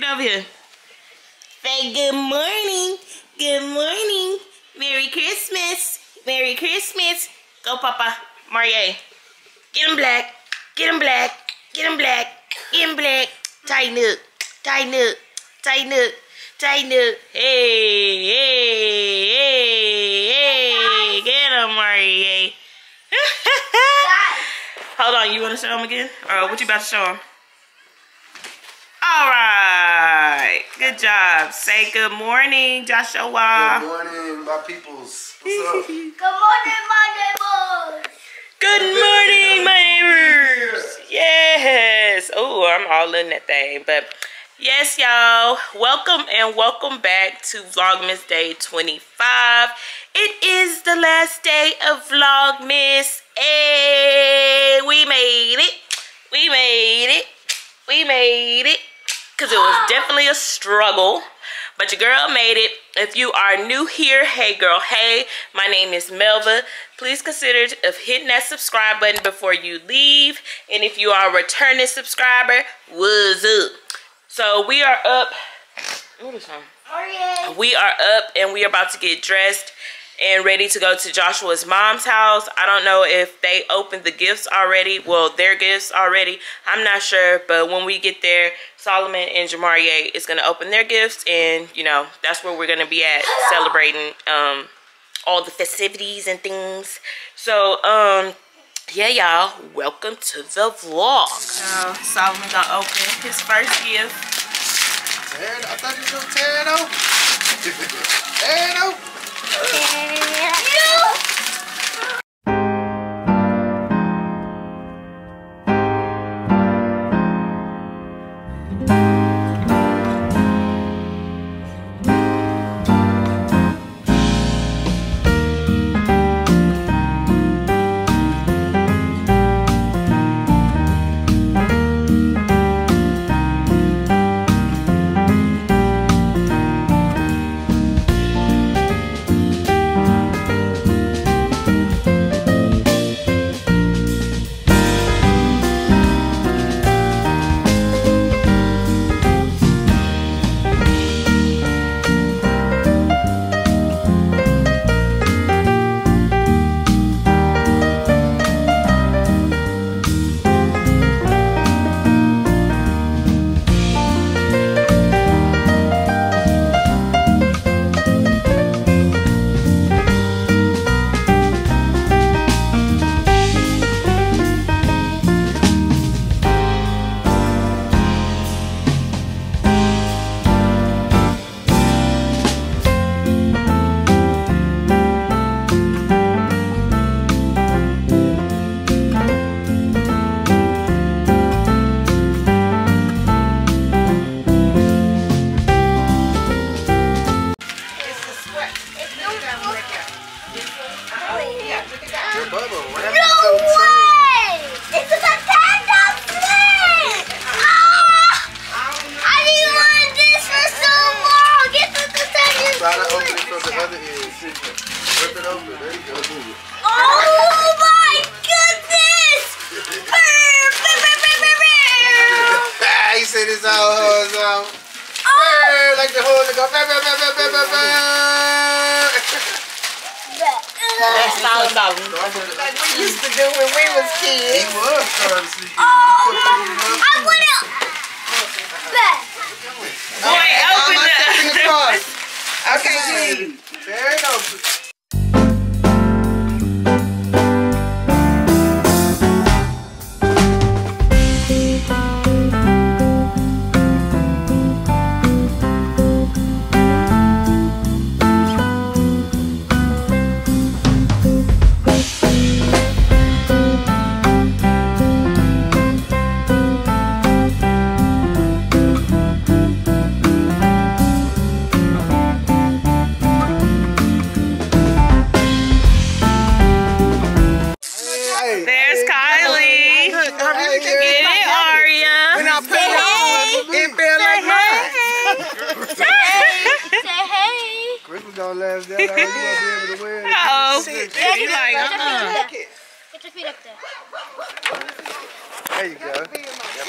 over here. Say good morning. Good morning. Merry Christmas. Merry Christmas. Go, Papa. Marie. Get him black. Get him black. Get him black. Get him black. Tighten up. Tighten up. Tighten up. Tighten up. Hey, hey, hey, hey. Get him, Marie. Hold on. You want to show him again? Or what you about to show him? All right. Good job. Say good morning, Joshua. Good morning, my peoples. What's up? Good morning, my neighbors. Good morning, my neighbors. Yes. Oh, I'm all in that thing. But yes, y'all. Welcome and welcome back to Vlogmas Day 25. It is the last day of Vlogmas. Hey, we made it. We made it. We made it. Because it was definitely a struggle. But your girl made it. If you are new here, hey girl, hey. My name is Melva. Please consider of hitting that subscribe button before you leave. And if you are a returning subscriber, what's up? So we are up. What is. We are up and we are about to get dressed and ready to go to Joshua's mom's house. I don't know if they opened the gifts already. Well, their gifts already. I'm not sure. But when we get there, Solomon and Jamarie is going to open their gifts. And, you know, that's where we're going to be at celebrating um, all the festivities and things. So, um, yeah, y'all. Welcome to the vlog. So, Solomon going to open his first gift. Tear I thought you was gonna tear it open. tear it open. You. It open. There you go. Oh my goodness! He said his own on. Oh, Like the hose that go. brr. Oh. That's Solomon. Like we used to do when we was kids. He was trying to see. Oh, You put it in I want to. Bet. Hey. Gonna last that long. You won't be able to wear it. Uh-oh. See, He's like, uh-uh. Get your feet up there. There you go.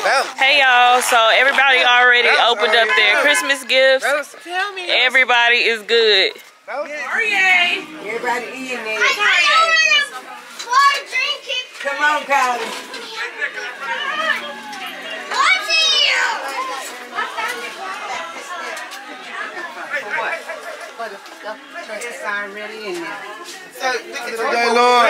Yeah, Hey y'all, so everybody already opened up their Christmas gifts. Tell. Everybody is good. Everybody eating there. I got more drinking. Come on, Kylie. What's here? It's already in there. Today, Lord,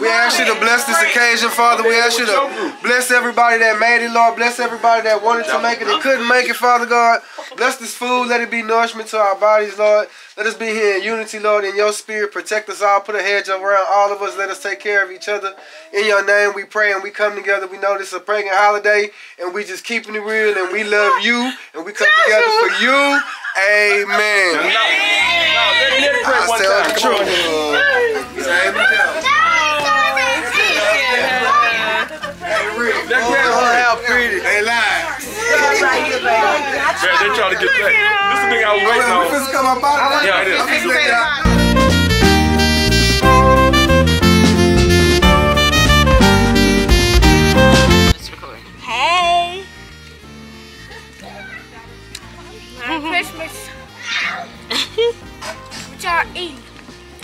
we ask you to bless this occasion, Father. We ask you to bless everybody that made it, Lord. Bless everybody that wanted to make it and couldn't make it, Father God. Bless this food. Let it be nourishment to our bodies, Lord. Let us be here in unity, Lord, in your spirit. Protect us all. Put a hedge around all of us. Let us take care of each other. In your name, we pray and we come together. We know this is a pagan holiday, and we just keeping it real, and we love you, and we come together for you. Amen. I tell the truth. Same with them. Hey, Rick. Oh, how pretty. They lying. Right here, baby. Man, they trying to get back. This is the nigga I was waiting on. finna come up out Yeah, it is. I'm finna let y'all- Hey. Merry Christmas. what y'all eating?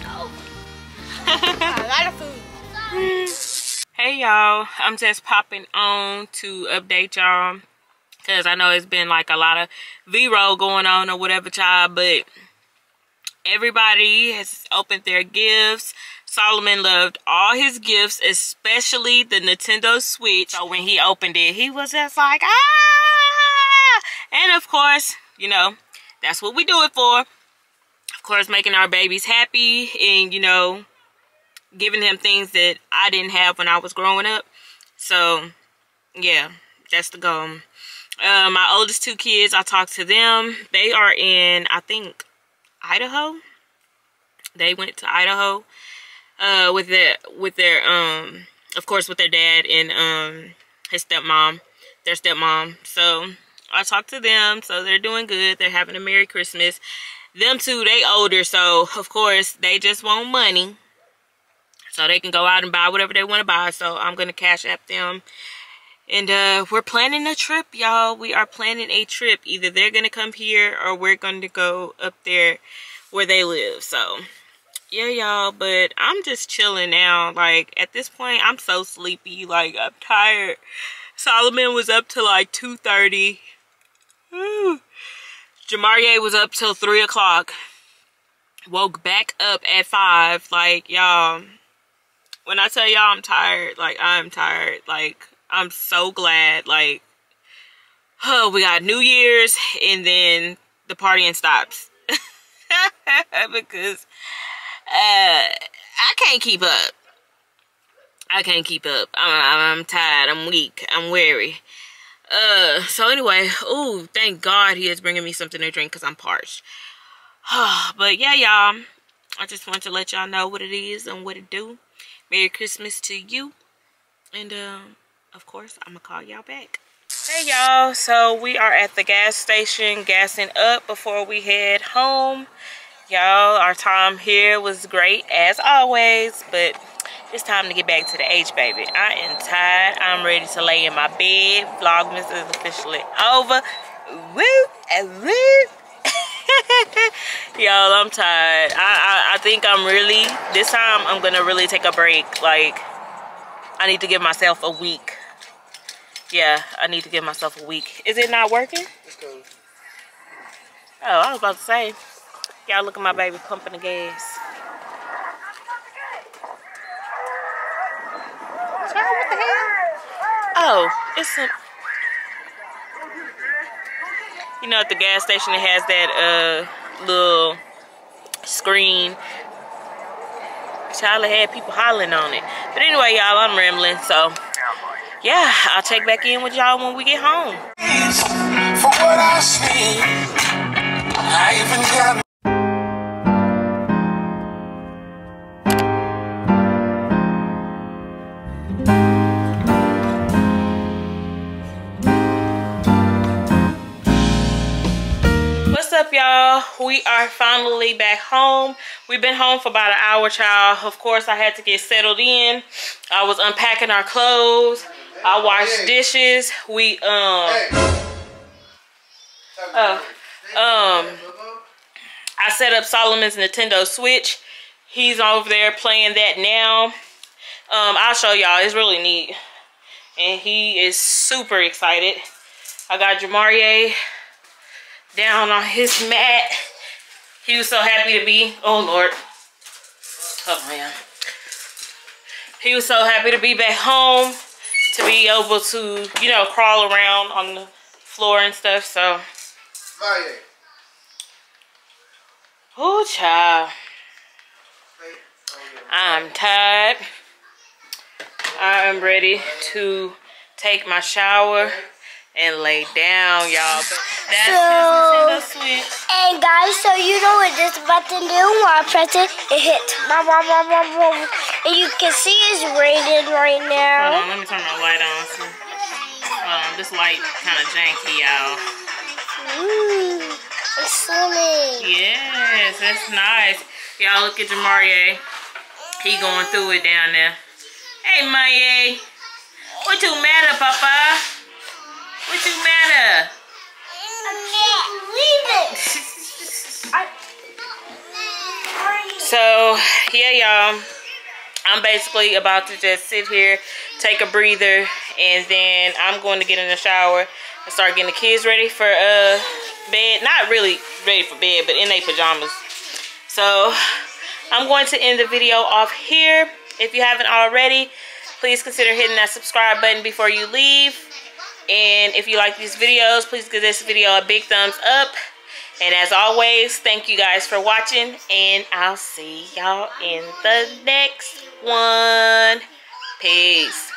A lot of food. Hey y'all, I'm just popping on to update y'all because I know it's been like a lot of B-roll going on or whatever child, but everybody has opened their gifts. Solomon loved all his gifts, especially the Nintendo Switch. So when he opened it, he was just like, ah! And of course, you know, that's what we do it for. Of course, making our babies happy and, you know, giving him things that I didn't have when I was growing up. So, yeah, that's the goal. Uh, my oldest two kids, I talked to them. They are in, I think, Idaho. They went to Idaho uh, with their, with their, um, of course, with their dad and um, his stepmom, their stepmom. So I talked to them. So they're doing good. They're having a Merry Christmas. Them two, they older, so of course they just want money so they can go out and buy whatever they want to buy. So I'm gonna cash app them. And uh, we're planning a trip, y'all. We are planning a trip. Either they're gonna come here or we're going to go up there where they live. So yeah, y'all. But I'm just chilling now. Like at this point, I'm so sleepy. Like I'm tired. Solomon was up to like 2:30. Jamarie was up till three o'clock. Woke back up at five. Like y'all when I tell y'all I'm tired, like I'm tired. Like I'm so glad. Like, oh, we got New Year's and then the partying stops because uh, I can't keep up. I can't keep up. I'm, I'm tired. I'm weak. I'm weary. Uh, so anyway, oh, thank God he is bringing me something to drink because I'm parched. but yeah, y'all, I just want to let y'all know what it is and what it do. Merry Christmas to you. And, um, of course, I'm going to call y'all back. Hey, y'all. So, we are at the gas station gassing up before we head home. Y'all, our time here was great, as always. But it's time to get back to the H, baby. I am tired. I'm ready to lay in my bed. Vlogmas is officially over. Woo! and woo! Y'all, I'm tired. I, I I think I'm really this time I'm gonna really take a break. Like I need to give myself a week. Yeah, I need to give myself a week. Is it not working? Oh, I was about to say. Y'all look at my baby pumping the gas. Child, what the hell? Oh, it's a you know at the gas station it has that uh little screen child had people hollering on it but anyway y'all i'm rambling so yeah i'll check back in with y'all when we get home for what I see. I even got What's up, y'all? We are finally back home. We've been home for about an hour, child. Of course, I had to get settled in. I was unpacking our clothes. I washed dishes. We um uh, um I set up Solomon's Nintendo Switch. He's over there playing that now. Um, I'll show y'all. It's really neat. And he is super excited. I got Jamarie down on his mat. He was so happy to be. Oh, Lord. Oh, man. He was so happy to be back home. To be able to, you know, crawl around on the floor and stuff. So, Maya. oh, child. I'm tired. I am ready to take my shower and lay down, y'all. But that's So- his Nintendo Switch. And guys, so you know what this button do? When I press it, it hits. And you can see it's raining right now. Hold on, let me turn my light on. See. Um, this light kind of janky, y'all. Mmm, it's swimming. Yes, that's nice. Y'all look at Jamarie. He going through it down there. Hey, Maye. What you matter, Papa? What you matter? I can't believe it. So, yeah, y'all. I'm basically about to just sit here, take a breather, and then I'm going to get in the shower and start getting the kids ready for uh bed. Not really ready for bed, but in their pajamas. So, I'm going to end the video off here. If you haven't already, please consider hitting that subscribe button before you leave. And if you like these videos, please give this video a big thumbs up. And as always, thank you guys for watching. And I'll see y'all in the next one. Peace.